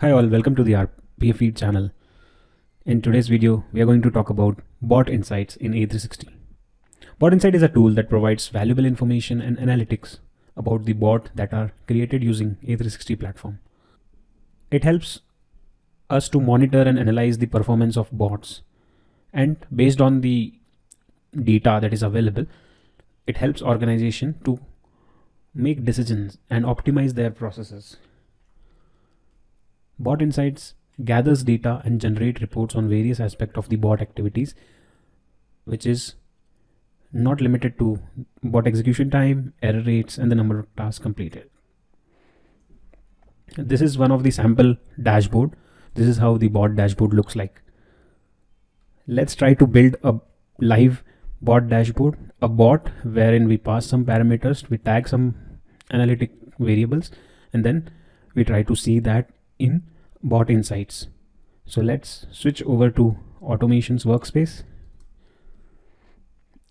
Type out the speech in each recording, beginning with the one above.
Hi all, welcome to the RPA channel. In today's video, we are going to talk about Bot Insights in A360. Bot Insight is a tool that provides valuable information and analytics about the bot that are created using A360 platform. It helps us to monitor and analyze the performance of bots and based on the data that is available, it helps organization to make decisions and optimize their processes. Bot Insights gathers data and generate reports on various aspects of the bot activities, which is not limited to bot execution time, error rates, and the number of tasks completed. This is one of the sample dashboard. This is how the bot dashboard looks like. Let's try to build a live bot dashboard, a bot wherein we pass some parameters, we tag some analytic variables, and then we try to see that in bot insights. So let's switch over to automations workspace.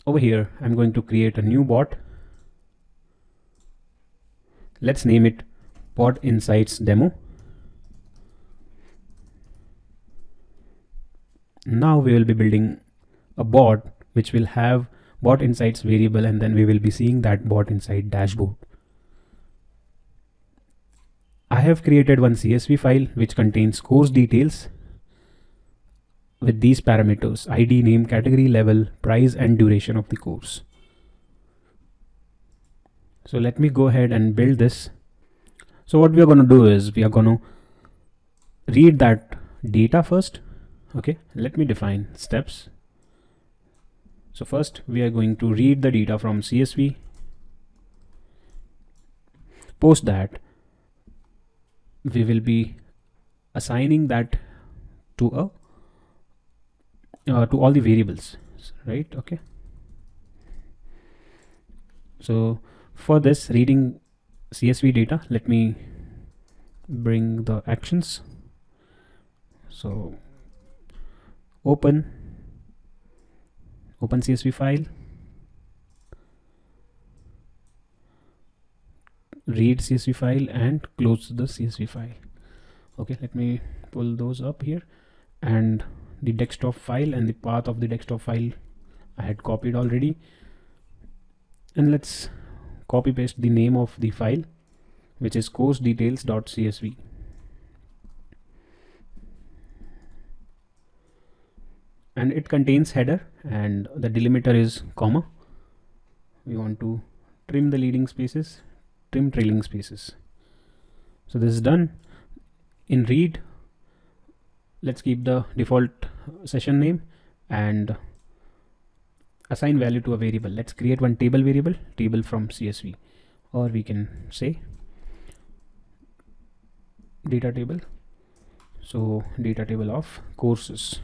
Over here, I'm going to create a new bot. Let's name it bot insights demo. Now we will be building a bot which will have bot insights variable and then we will be seeing that bot insight dashboard. I have created one CSV file which contains course details with these parameters ID, name, category, level, price and duration of the course. So let me go ahead and build this. So what we are going to do is we are going to read that data first. Okay, let me define steps. So first we are going to read the data from CSV. Post that we will be assigning that to a uh, to all the variables right? Okay. So for this reading CSV data let me bring the actions. So open open CSV file read CSV file and close the CSV file. Okay let me pull those up here. And the desktop file and the path of the desktop file I had copied already. And let's copy paste the name of the file which is course details.csv and it contains header and the delimiter is comma. We want to trim the leading spaces trim trailing spaces. So this is done. In read let's keep the default session name and assign value to a variable. Let's create one table variable table from csv or we can say data table. So data table of courses.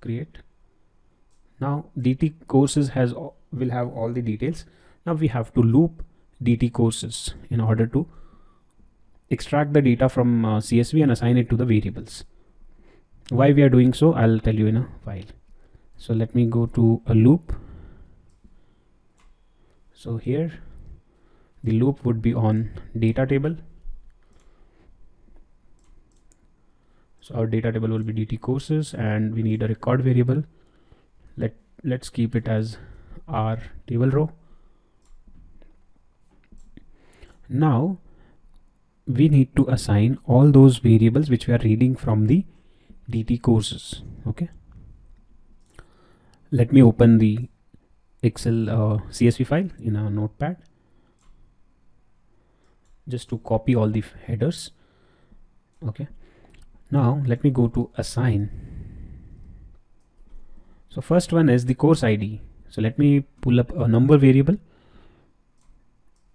Create. Now dt courses has will have all the details now we have to loop dt courses in order to extract the data from uh, CSV and assign it to the variables. Why we are doing so, I'll tell you in a while. So let me go to a loop. So here the loop would be on data table. So our data table will be DT courses and we need a record variable. Let, let's keep it as our table row. Now we need to assign all those variables which we are reading from the DT courses. Okay. Let me open the Excel uh, CSV file in a notepad just to copy all the headers. Okay. Now let me go to assign. So first one is the course ID. So let me pull up a number variable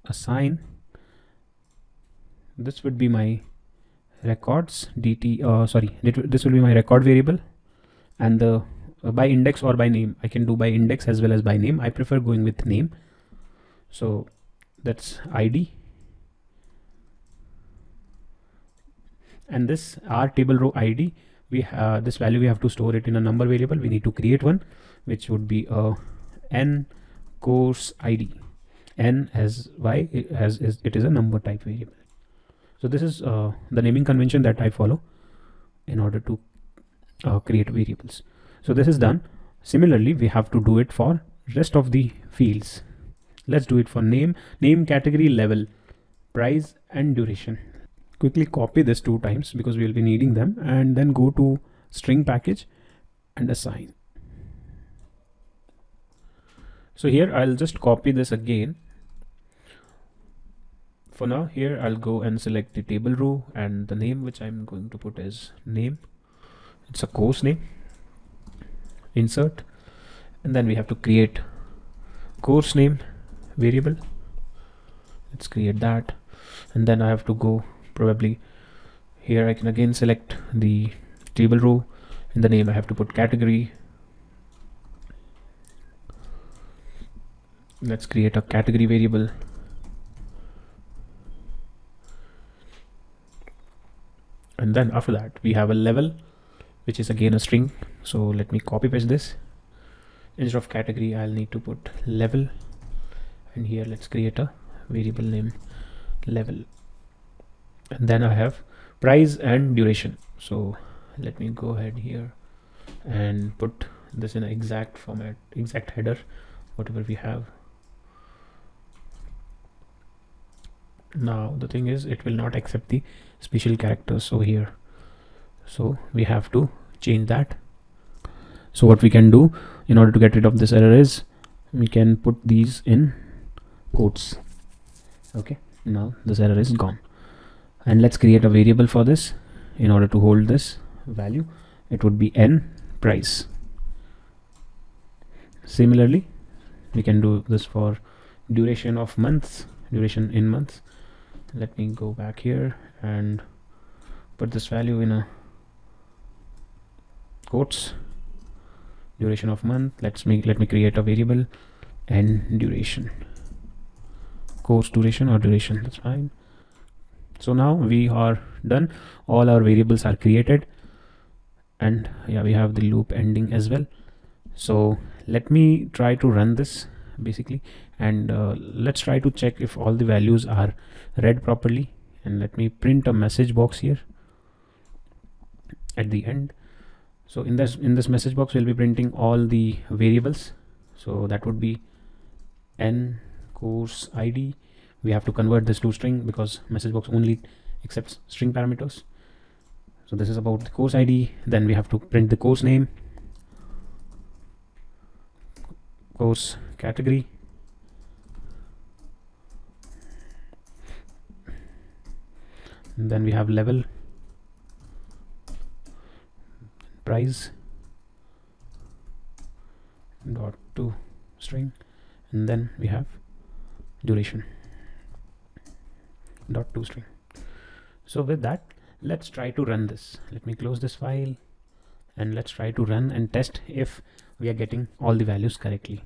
assign this would be my records dt uh, sorry this will be my record variable and the uh, by index or by name. I can do by index as well as by name. I prefer going with name. So that's ID and this our table row ID we uh, this value we have to store it in a number variable. We need to create one which would be a n course ID n as y as is it is a number type variable. So this is uh, the naming convention that I follow in order to uh, create variables. So this is done. Similarly we have to do it for rest of the fields. Let's do it for name name category level price and duration. Quickly copy this two times because we will be needing them and then go to string package and assign so here I'll just copy this again. For now here I'll go and select the table row and the name which I'm going to put is name. It's a course name. Insert. And then we have to create course name variable. Let's create that. And then I have to go probably here. I can again select the table row. In the name I have to put category let's create a category variable. And then after that we have a level which is again a string. So let me copy paste this. Instead of category I'll need to put level. And here let's create a variable name level. And then I have price and duration. So let me go ahead here and put this in exact format exact header whatever we have now the thing is it will not accept the special characters so here. So we have to change that. So what we can do in order to get rid of this error is we can put these in quotes. Okay now this error is gone. And let's create a variable for this. In order to hold this value it would be n price. Similarly we can do this for duration of months duration in months let me go back here and put this value in a quotes. Duration of month. Let's make let me create a variable and duration. Course duration or duration that's fine. So now we are done. All our variables are created. And yeah we have the loop ending as well. So let me try to run this basically and uh, let's try to check if all the values are read properly. And let me print a message box here at the end. So in this in this message box we'll be printing all the variables. So that would be n course id we have to convert this to string because message box only accepts string parameters. So this is about the course id then we have to print the course name course category and then we have level. Price dot to string. And then we have duration. Dot to string. So with that let's try to run this. Let me close this file. And let's try to run and test if we are getting all the values correctly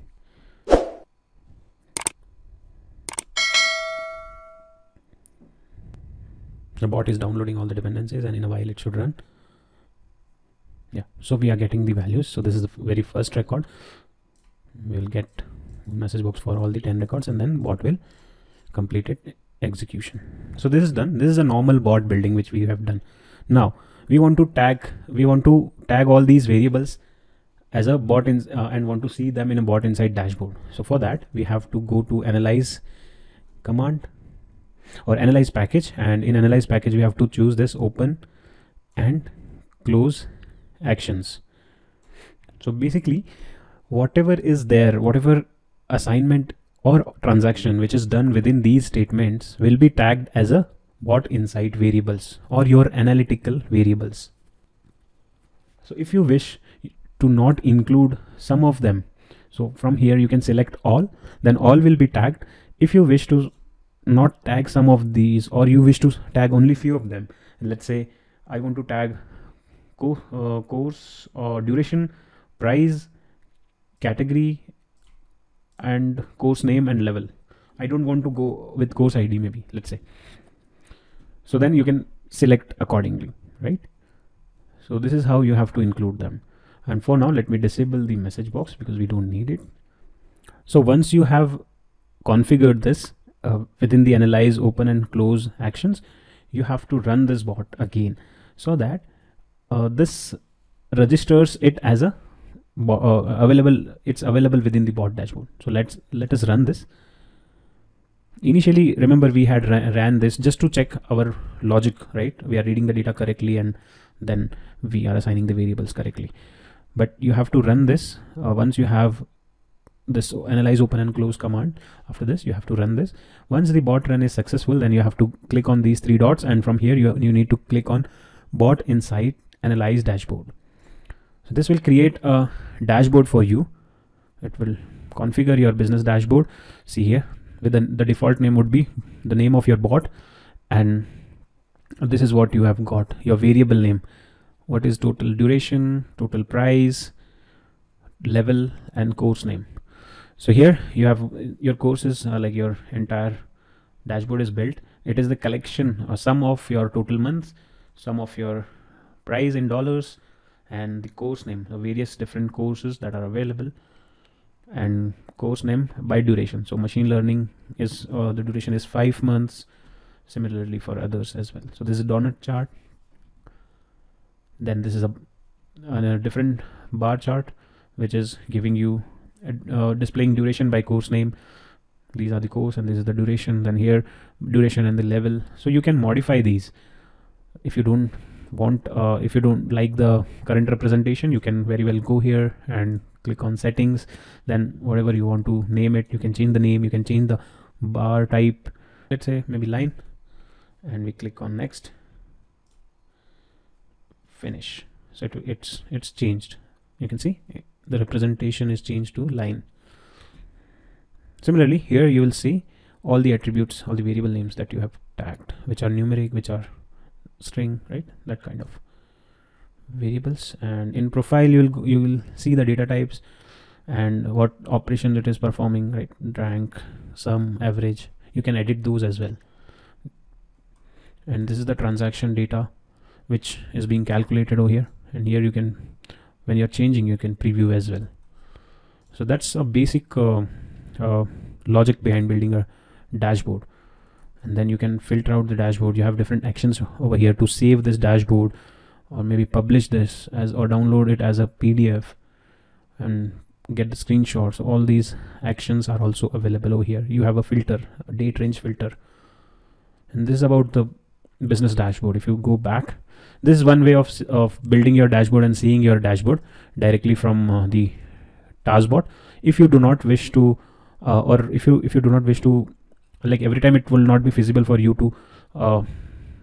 the bot is downloading all the dependencies and in a while it should run. Yeah so we are getting the values. So this is the very first record. We'll get message box for all the 10 records and then bot will complete it. Execution. So this is done. This is a normal bot building which we have done. Now we want to tag we want to tag all these variables as a bot in, uh, and want to see them in a bot insight dashboard. So for that we have to go to analyze command or analyze package. And in analyze package we have to choose this open and close actions. So basically whatever is there whatever assignment or transaction which is done within these statements will be tagged as a bot insight variables or your analytical variables. So if you wish to not include some of them so from here you can select all then all will be tagged. If you wish to not tag some of these or you wish to tag only few of them. Let's say I want to tag co uh, course or duration price category and course name and level. I don't want to go with course ID maybe let's say. So then you can select accordingly right? So this is how you have to include them. And for now let me disable the message box because we don't need it. So once you have configured this uh, within the analyze open and close actions you have to run this bot again so that uh, this registers it as a uh, available it's available within the bot dashboard. So let's let us run this. Initially remember we had ra ran this just to check our logic right? We are reading the data correctly and then we are assigning the variables correctly. But you have to run this uh, once you have this analyze open and close command. After this you have to run this. Once the bot run is successful then you have to click on these three dots and from here you, you need to click on bot insight analyze dashboard. So this will create a dashboard for you. It will configure your business dashboard. See here with the, the default name would be the name of your bot and this is what you have got your variable name. What is total duration total price level and course name so here you have your courses uh, like your entire dashboard is built. It is the collection or sum of your total months sum of your price in dollars and the course name. The various different courses that are available and course name by duration. So machine learning is uh, the duration is five months similarly for others as well. So this is donut chart. Then this is a, a different bar chart which is giving you uh, displaying duration by course name. These are the course and this is the duration. Then here duration and the level. So you can modify these. If you don't want uh, if you don't like the current representation you can very well go here and click on settings. Then whatever you want to name it you can change the name. You can change the bar type let's say maybe line. And we click on next. Finish. So it, it's it's changed. You can see the representation is changed to line. Similarly here you will see all the attributes all the variable names that you have tagged which are numeric which are string right? That kind of variables. And in profile you will you will see the data types and what operation it is performing right? Rank sum average. You can edit those as well. And this is the transaction data which is being calculated over here. And here you can when you're changing you can preview as well. So that's a basic uh, uh, logic behind building a dashboard. And then you can filter out the dashboard. You have different actions over here to save this dashboard or maybe publish this as or download it as a pdf and get the screenshots. All these actions are also available over here. You have a filter a date range filter. And this is about the business dashboard. If you go back this is one way of, of building your dashboard and seeing your dashboard directly from uh, the taskbot if you do not wish to uh, or if you if you do not wish to like every time it will not be feasible for you to uh,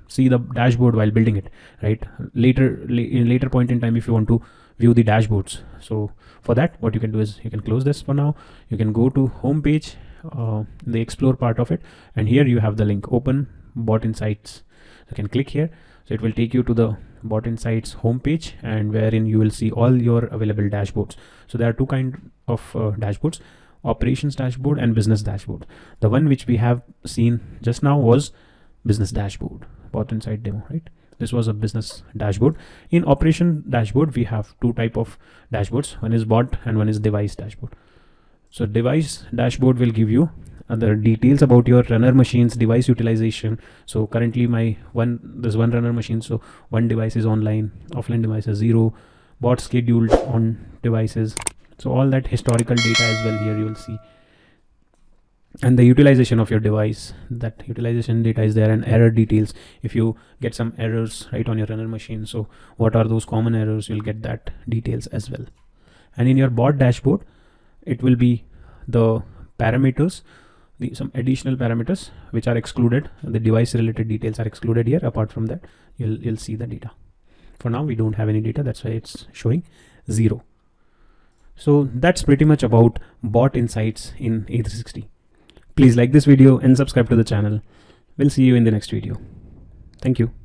see the dashboard while building it right? Later in later point in time if you want to view the dashboards. So for that what you can do is you can close this for now. You can go to home page uh, the explore part of it and here you have the link. Open bot insights you can click here. So it will take you to the bot insights homepage and wherein you will see all your available dashboards. So there are two kind of uh, dashboards operations dashboard and business dashboard. The one which we have seen just now was business dashboard bot insight demo right? This was a business dashboard. In operation dashboard we have two type of dashboards. One is bot and one is device dashboard. So device dashboard will give you other details about your runner machines device utilization. So currently my one there's one runner machine. So one device is online offline device is zero bot scheduled on devices. So all that historical data as well here you will see. And the utilization of your device that utilization data is there and error details. If you get some errors right on your runner machine so what are those common errors? You'll get that details as well. And in your bot dashboard it will be the parameters the, some additional parameters which are excluded. The device related details are excluded here. Apart from that you'll you'll see the data. For now we don't have any data. That's why it's showing zero. So that's pretty much about bot insights in a360 please like this video and subscribe to the channel. We'll see you in the next video. Thank you